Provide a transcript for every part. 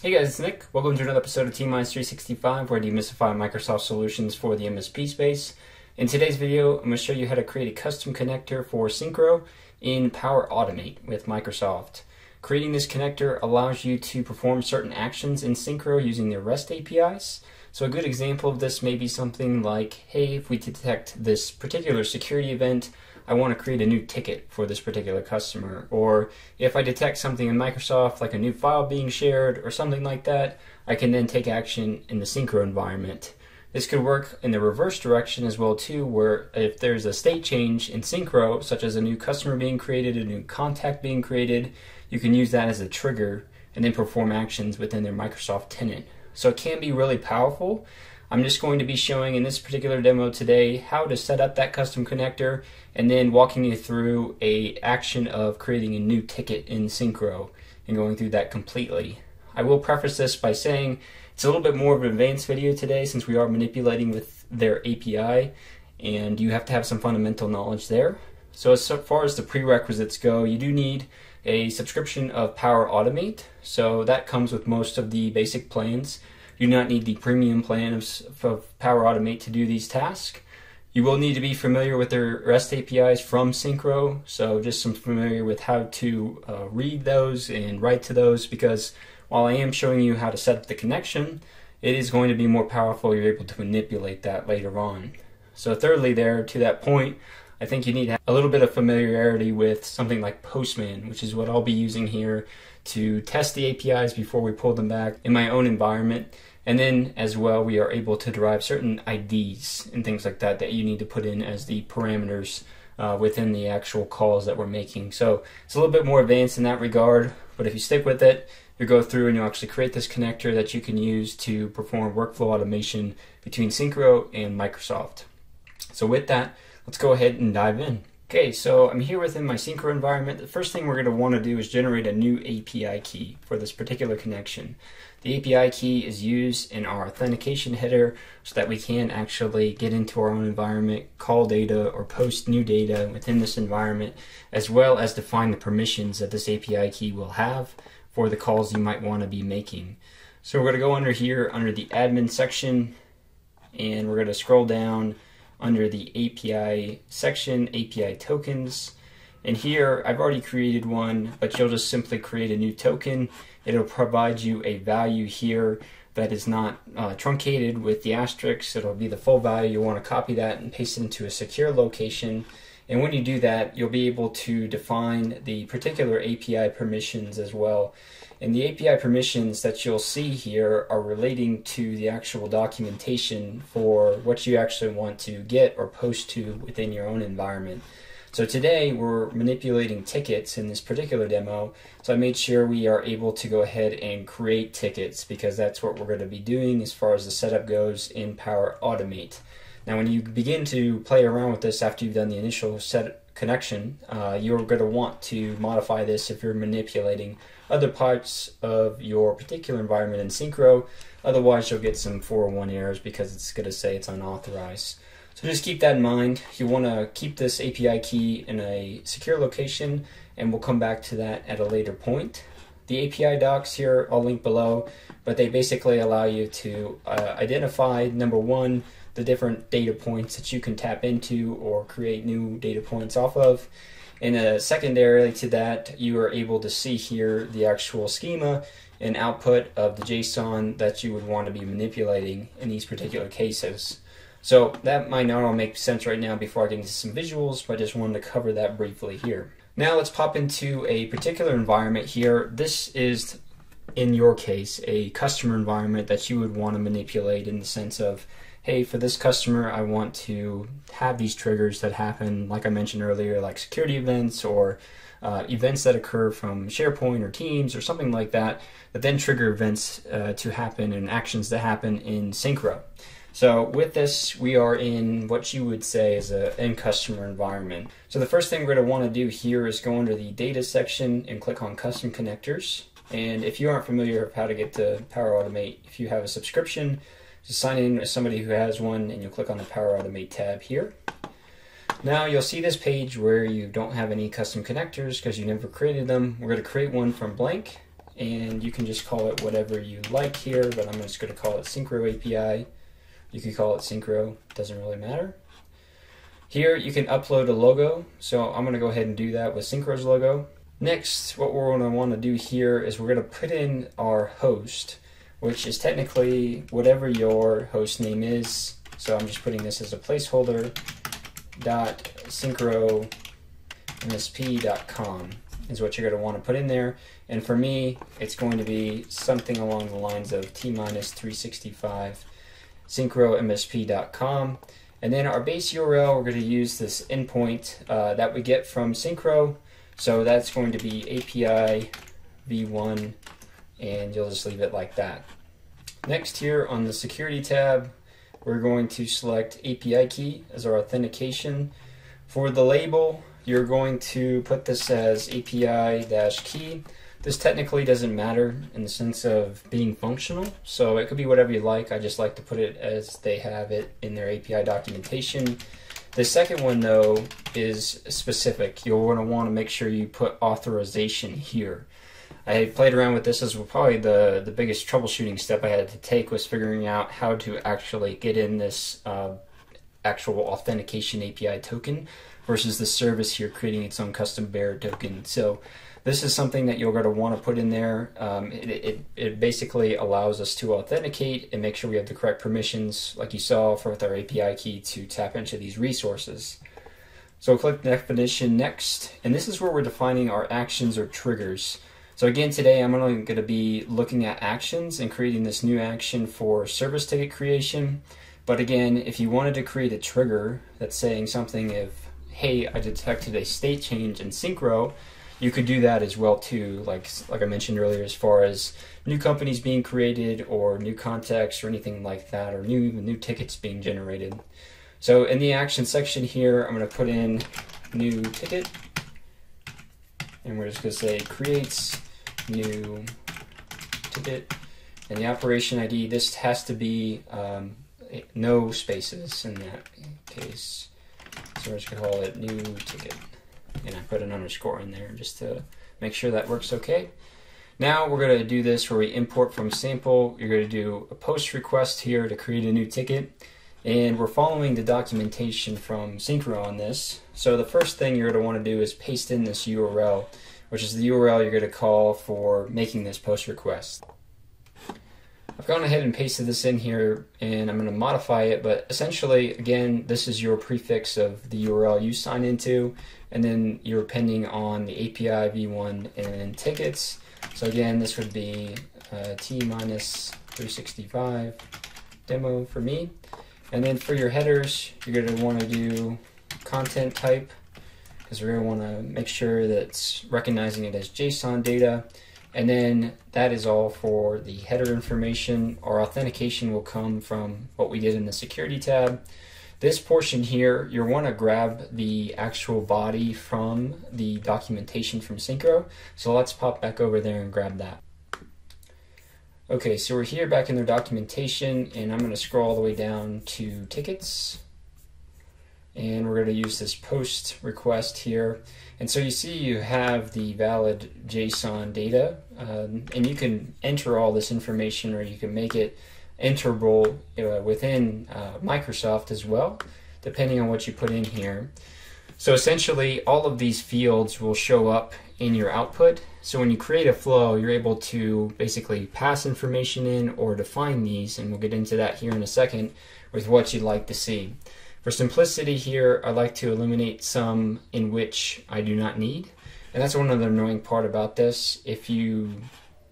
Hey guys, it's Nick. Welcome to another episode of T-Minus 365 where I demystify Microsoft solutions for the MSP space. In today's video, I'm going to show you how to create a custom connector for Syncro in Power Automate with Microsoft. Creating this connector allows you to perform certain actions in Syncro using the REST APIs. So a good example of this may be something like, hey, if we detect this particular security event, I want to create a new ticket for this particular customer. Or if I detect something in Microsoft, like a new file being shared or something like that, I can then take action in the Syncro environment. This could work in the reverse direction as well too, where if there's a state change in Syncro, such as a new customer being created, a new contact being created, you can use that as a trigger and then perform actions within their Microsoft tenant. So it can be really powerful. I'm just going to be showing in this particular demo today how to set up that custom connector and then walking you through a action of creating a new ticket in Syncro and going through that completely. I will preface this by saying it's a little bit more of an advanced video today since we are manipulating with their API and you have to have some fundamental knowledge there. So as far as the prerequisites go, you do need a subscription of Power Automate. So that comes with most of the basic plans. You do not need the premium plan of, of Power Automate to do these tasks. You will need to be familiar with their REST APIs from Syncro, so just some familiar with how to uh, read those and write to those because while I am showing you how to set up the connection, it is going to be more powerful. You're able to manipulate that later on. So thirdly there, to that point, I think you need a little bit of familiarity with something like Postman, which is what I'll be using here to test the APIs before we pull them back in my own environment. And then as well, we are able to derive certain IDs and things like that that you need to put in as the parameters uh, within the actual calls that we're making. So it's a little bit more advanced in that regard, but if you stick with it, you go through and you actually create this connector that you can use to perform workflow automation between Syncro and Microsoft. So with that, let's go ahead and dive in. Okay, so I'm here within my Syncro environment. The first thing we're going to want to do is generate a new API key for this particular connection. The API key is used in our authentication header so that we can actually get into our own environment, call data, or post new data within this environment, as well as define the permissions that this API key will have for the calls you might want to be making. So we're going to go under here, under the admin section, and we're going to scroll down under the API section, API tokens. And here, I've already created one, but you'll just simply create a new token. It'll provide you a value here that is not uh, truncated with the asterisk. It'll be the full value. You'll want to copy that and paste it into a secure location. And when you do that, you'll be able to define the particular API permissions as well. And the API permissions that you'll see here are relating to the actual documentation for what you actually want to get or post to within your own environment. So today we're manipulating tickets in this particular demo. So I made sure we are able to go ahead and create tickets because that's what we're going to be doing as far as the setup goes in Power Automate. Now when you begin to play around with this after you've done the initial set connection, uh, you're going to want to modify this if you're manipulating other parts of your particular environment in Syncro. Otherwise, you'll get some 401 errors because it's going to say it's unauthorized. So just keep that in mind. You want to keep this API key in a secure location, and we'll come back to that at a later point. The API docs here I'll link below, but they basically allow you to uh, identify, number one, the different data points that you can tap into or create new data points off of. And uh, secondarily to that, you are able to see here the actual schema and output of the JSON that you would want to be manipulating in these particular cases. So that might not all make sense right now before I get into some visuals, but I just wanted to cover that briefly here. Now let's pop into a particular environment here. This is, in your case, a customer environment that you would want to manipulate in the sense of hey, for this customer, I want to have these triggers that happen, like I mentioned earlier, like security events or uh, events that occur from SharePoint or Teams or something like that, that then trigger events uh, to happen and actions that happen in Syncro. So with this, we are in what you would say is an end customer environment. So the first thing we're going to want to do here is go under the data section and click on custom connectors. And if you aren't familiar with how to get to Power Automate, if you have a subscription, just sign in as somebody who has one and you'll click on the Power Automate tab here. Now you'll see this page where you don't have any custom connectors because you never created them. We're going to create one from blank and you can just call it whatever you like here, but I'm just going to call it Syncro API. You could call it Syncro, doesn't really matter. Here you can upload a logo, so I'm going to go ahead and do that with Syncro's logo. Next, what we're going to want to do here is we're going to put in our host, which is technically whatever your host name is. So I'm just putting this as a placeholder dot syncro msp.com is what you're going to want to put in there. And for me, it's going to be something along the lines of t minus 365 syncromsp.com. And then our base URL, we're going to use this endpoint uh, that we get from Syncro. So that's going to be API v1, and you'll just leave it like that. Next here on the security tab, we're going to select API key as our authentication. For the label, you're going to put this as API-key. This technically doesn't matter in the sense of being functional, so it could be whatever you like. I just like to put it as they have it in their API documentation. The second one, though, is specific. You'll want to want to make sure you put authorization here. I played around with this as probably the, the biggest troubleshooting step I had to take was figuring out how to actually get in this uh, actual authentication API token versus the service here creating its own custom bearer token. So this is something that you're going to want to put in there. Um, it, it, it, basically allows us to authenticate and make sure we have the correct permissions, like you saw for with our API key to tap into these resources. So click definition next, and this is where we're defining our actions or triggers. So again, today I'm only going to be looking at actions and creating this new action for service ticket creation. But again, if you wanted to create a trigger that's saying something if hey, I detected a state change in Syncro, you could do that as well too. Like like I mentioned earlier, as far as new companies being created or new contexts or anything like that, or new new tickets being generated. So in the action section here, I'm going to put in new ticket, and we're just going to say creates new ticket, and the operation ID. This has to be um, no spaces in that case. So we're just gonna call it new ticket. And I put an underscore in there just to make sure that works okay. Now we're gonna do this where we import from sample. You're gonna do a post request here to create a new ticket. And we're following the documentation from Syncro on this. So the first thing you're gonna wanna do is paste in this URL, which is the URL you're gonna call for making this post request. I've gone ahead and pasted this in here and I'm going to modify it, but essentially, again, this is your prefix of the URL you sign into, and then you're pending on the API v1 and tickets. So again, this would be uh, T minus 365 demo for me. And then for your headers, you're going to want to do content type because we're going to want to make sure that it's recognizing it as JSON data. And then that is all for the header information. Our authentication will come from what we did in the security tab. This portion here, you'll want to grab the actual body from the documentation from Syncro. So let's pop back over there and grab that. Okay, so we're here back in their documentation, and I'm going to scroll all the way down to tickets and we're going to use this post request here. And so you see you have the valid JSON data, um, and you can enter all this information or you can make it enterable uh, within uh, Microsoft as well, depending on what you put in here. So essentially, all of these fields will show up in your output. So when you create a flow, you're able to basically pass information in or define these, and we'll get into that here in a second with what you'd like to see. For simplicity here, I like to eliminate some in which I do not need. And that's one other annoying part about this. If you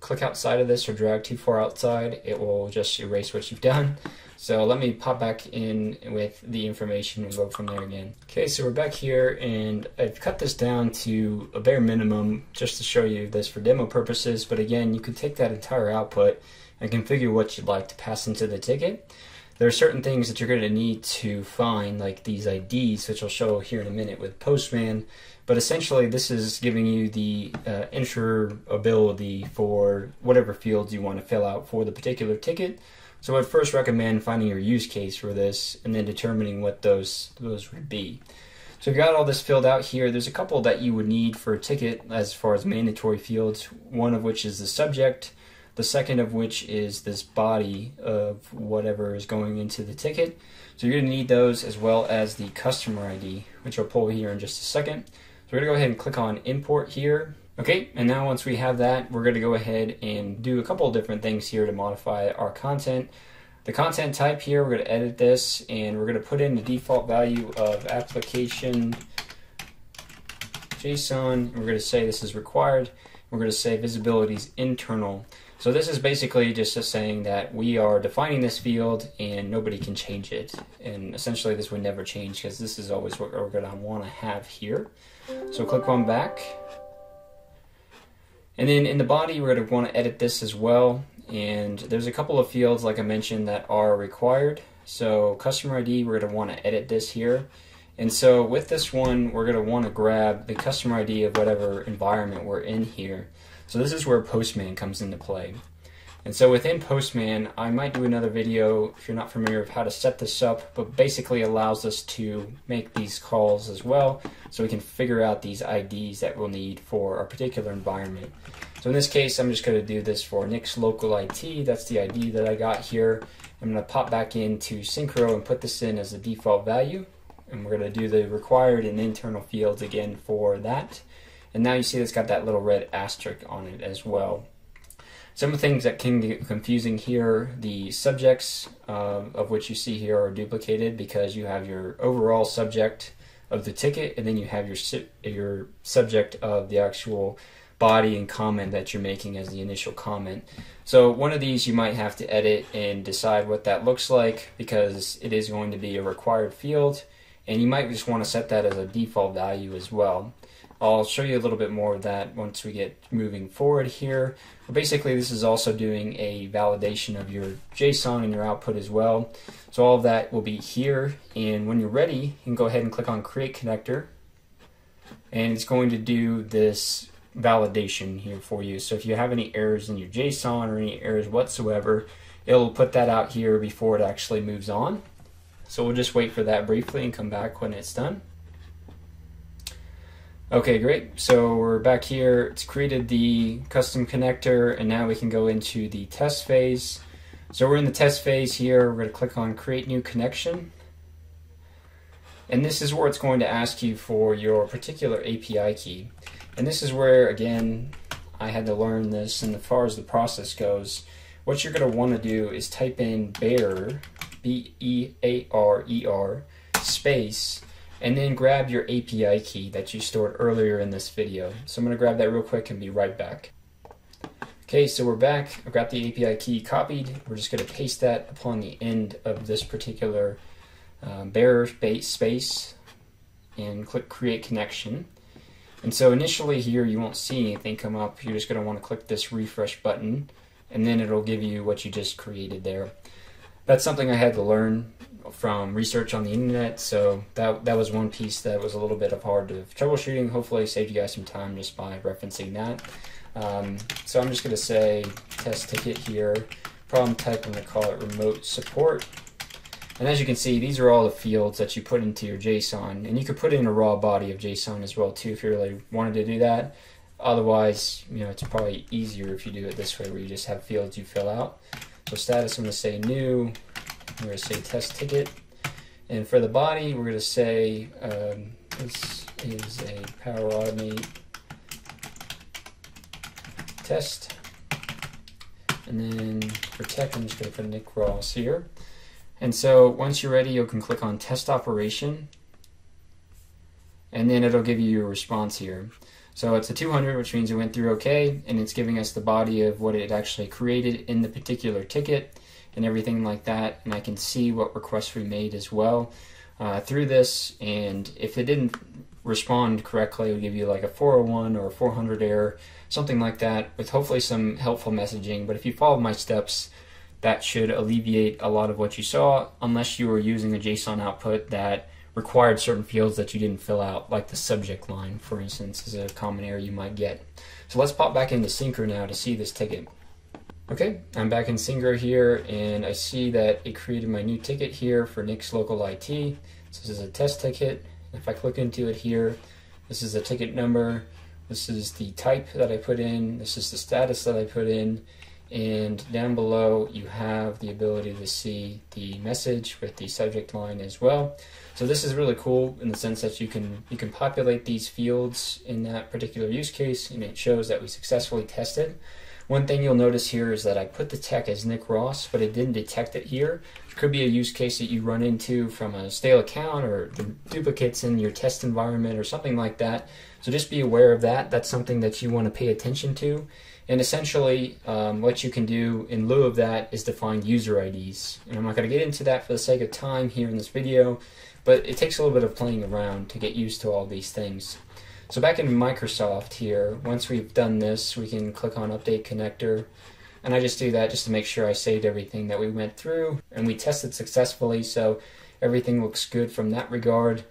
click outside of this or drag too far outside, it will just erase what you've done. So let me pop back in with the information and go from there again. Okay, so we're back here and I've cut this down to a bare minimum just to show you this for demo purposes. But again, you could take that entire output and configure what you'd like to pass into the ticket there are certain things that you're going to need to find, like these IDs, which I'll show here in a minute with Postman. But essentially, this is giving you the uh, insurability for whatever fields you want to fill out for the particular ticket. So I'd first recommend finding your use case for this and then determining what those those would be. So you've got all this filled out here. There's a couple that you would need for a ticket as far as mandatory fields, one of which is the subject, the second of which is this body of whatever is going into the ticket. So you're going to need those as well as the customer ID, which I'll pull here in just a second. So we're going to go ahead and click on import here. Okay, and now once we have that, we're going to go ahead and do a couple of different things here to modify our content. The content type here, we're going to edit this and we're going to put in the default value of application JSON. We're going to say this is required. We're going to say visibility is internal. So this is basically just saying that we are defining this field and nobody can change it. And essentially this would never change because this is always what we're want to have here. So click on back. And then in the body, we're want to edit this as well. And there's a couple of fields, like I mentioned, that are required. So customer ID, we're want to edit this here. And so with this one, we're going to want to grab the customer ID of whatever environment we're in here. So this is where Postman comes into play. And so within Postman, I might do another video if you're not familiar of how to set this up, but basically allows us to make these calls as well so we can figure out these IDs that we'll need for a particular environment. So in this case, I'm just going to do this for Nick's local IT. That's the ID that I got here. I'm going to pop back into Syncro and put this in as a default value. And we're going to do the required and internal fields again for that. And now you see it's got that little red asterisk on it as well. Some of the things that can get confusing here, the subjects uh, of which you see here are duplicated because you have your overall subject of the ticket and then you have your your subject of the actual body and comment that you're making as the initial comment. So one of these you might have to edit and decide what that looks like because it is going to be a required field and you might just want to set that as a default value as well. I'll show you a little bit more of that once we get moving forward here. But basically, this is also doing a validation of your JSON and your output as well. So all of that will be here. And when you're ready, you can go ahead and click on Create Connector. And it's going to do this validation here for you. So if you have any errors in your JSON or any errors whatsoever, it'll put that out here before it actually moves on. So we'll just wait for that briefly and come back when it's done. Okay, great. So we're back here. It's created the custom connector, and now we can go into the test phase. So we're in the test phase here. We're going to click on Create New Connection. And this is where it's going to ask you for your particular API key. And this is where, again, I had to learn this, and as far as the process goes, what you're going to want to do is type in bearer, B-E-A-R-E-R, space, and then grab your API key that you stored earlier in this video. So I'm going to grab that real quick and be right back. Okay, so we're back. I've got the API key copied. We're just going to paste that upon the end of this particular um, bearer space and click Create Connection. And so initially here you won't see anything come up. You're just going to want to click this refresh button and then it'll give you what you just created there. That's something I had to learn from research on the internet. So that that was one piece that was a little bit of hard of troubleshooting. Hopefully, saved you guys some time just by referencing that. Um, so I'm just going to say test ticket here. Problem type, I'm going to call it remote support. And as you can see, these are all the fields that you put into your JSON. And you could put in a raw body of JSON as well too if you really wanted to do that. Otherwise, you know, it's probably easier if you do it this way where you just have fields you fill out. So status, I'm going to say new, we're going to say test ticket. And for the body, we're going to say um, this is a Power Automate test. And then for tech, I'm just going to put Nick Ross here. And so once you're ready, you can click on test operation. And then it'll give you your response here. So it's a 200, which means it went through okay, and it's giving us the body of what it actually created in the particular ticket and everything like that. And I can see what requests we made as well uh, through this. And if it didn't respond correctly, it would give you like a 401 or a 400 error, something like that, with hopefully some helpful messaging. But if you follow my steps, that should alleviate a lot of what you saw, unless you were using a JSON output that required certain fields that you didn't fill out, like the subject line, for instance, is a common error you might get. So let's pop back into Syncro now to see this ticket. Okay, I'm back in Syncro here, and I see that it created my new ticket here for Nick's local IT. So this is a test ticket, If I click into it here, this is the ticket number, this is the type that I put in, this is the status that I put in, and down below you have the ability to see the message with the subject line as well. So this is really cool in the sense that you can you can populate these fields in that particular use case and it shows that we successfully tested. One thing you'll notice here is that I put the tech as Nick Ross, but it didn't detect it here. It could be a use case that you run into from a stale account or duplicates in your test environment or something like that. So just be aware of that. That's something that you want to pay attention to. And essentially, um, what you can do in lieu of that is define user IDs. And I'm not going to get into that for the sake of time here in this video, but it takes a little bit of playing around to get used to all these things. So back in Microsoft here, once we've done this, we can click on Update Connector. And I just do that just to make sure I saved everything that we went through and we tested successfully, so everything looks good from that regard.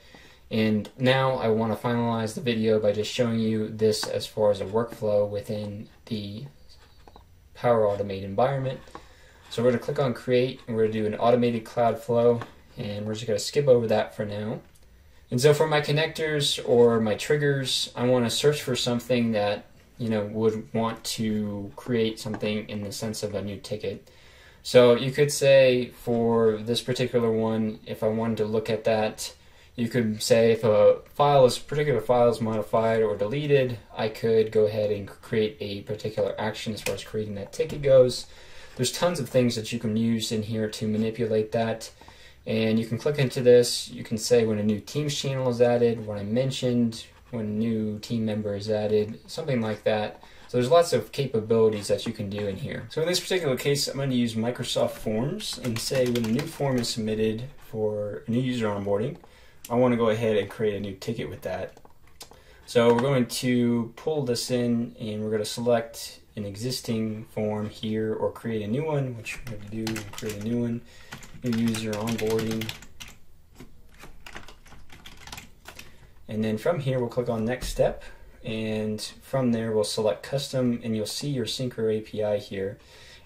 And now I want to finalize the video by just showing you this as far as a workflow within the Power Automate environment. So we're going to click on create and we're going to do an automated cloud flow and we're just going to skip over that for now. And so for my connectors or my triggers, I want to search for something that you know would want to create something in the sense of a new ticket. So you could say for this particular one, if I wanted to look at that you could say if a file is particular file is modified or deleted, I could go ahead and create a particular action as far as creating that ticket goes. There's tons of things that you can use in here to manipulate that. And you can click into this, you can say when a new Teams channel is added, what I mentioned, when a new team member is added, something like that. So there's lots of capabilities that you can do in here. So in this particular case, I'm going to use Microsoft Forms and say when a new form is submitted for a new user onboarding, I want to go ahead and create a new ticket with that. So we're going to pull this in and we're going to select an existing form here or create a new one, which we're going to do, create a new one, new user onboarding. And then from here, we'll click on next step. And from there, we'll select custom and you'll see your Syncro API here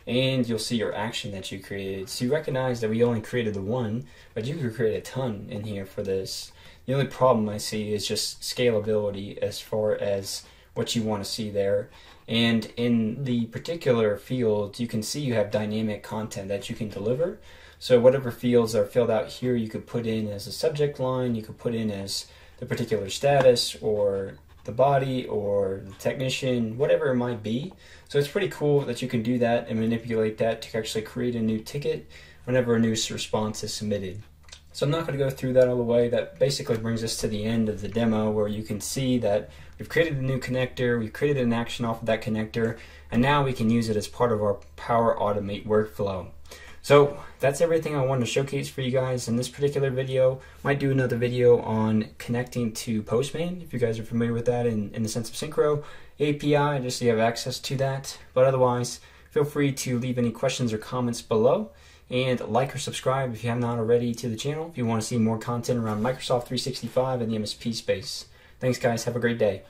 and you'll see your action that you created. So you recognize that we only created the one, but you could create a ton in here for this. The only problem I see is just scalability as far as what you want to see there. And in the particular field, you can see you have dynamic content that you can deliver. So whatever fields are filled out here, you could put in as a subject line, you could put in as the particular status or the body or the technician, whatever it might be. So it's pretty cool that you can do that and manipulate that to actually create a new ticket whenever a new response is submitted. So I'm not going to go through that all the way. That basically brings us to the end of the demo where you can see that we've created a new connector, we've created an action off of that connector, and now we can use it as part of our Power Automate workflow. So that's everything I wanted to showcase for you guys in this particular video. Might do another video on connecting to Postman, if you guys are familiar with that in, in the sense of Syncro API, just so you have access to that. But otherwise, feel free to leave any questions or comments below. And like or subscribe if you have not already to the channel if you want to see more content around Microsoft 365 and the MSP space. Thanks guys, have a great day.